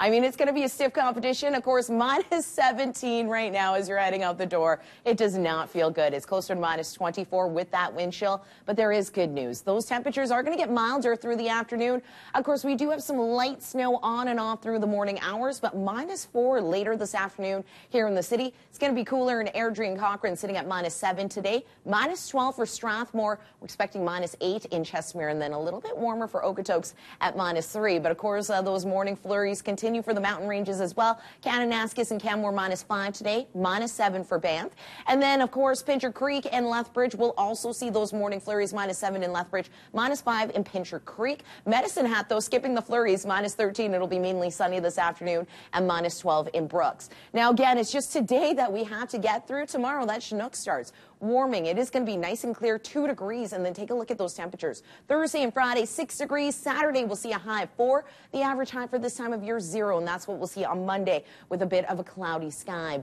I mean, it's going to be a stiff competition. Of course, minus 17 right now as you're heading out the door. It does not feel good. It's closer to minus 24 with that wind chill, but there is good news. Those temperatures are going to get milder through the afternoon. Of course, we do have some light snow on and off through the morning hours, but minus 4 later this afternoon here in the city. It's going to be cooler in Airdrie and Cochrane sitting at minus 7 today, minus 12 for Strathmore. We're expecting minus 8 in Chestermere and then a little bit warmer for Okotoks at minus 3. But of course, uh, those morning flurries continue for the mountain ranges as well. Kananaskis and Canmore minus 5 today, minus 7 for Banff. And then, of course, Pincher Creek and Lethbridge will also see those morning flurries, minus 7 in Lethbridge, minus 5 in Pincher Creek. Medicine Hat, though, skipping the flurries, minus 13. It'll be mainly sunny this afternoon and minus 12 in Brooks. Now, again, it's just today that we have to get through. Tomorrow, that Chinook starts warming. It is going to be nice and clear, 2 degrees, and then take a look at those temperatures. Thursday and Friday, 6 degrees. Saturday, we'll see a high of 4. The average high for this time of year, 0, and that's what we'll see on Monday with a bit of a cloudy sky.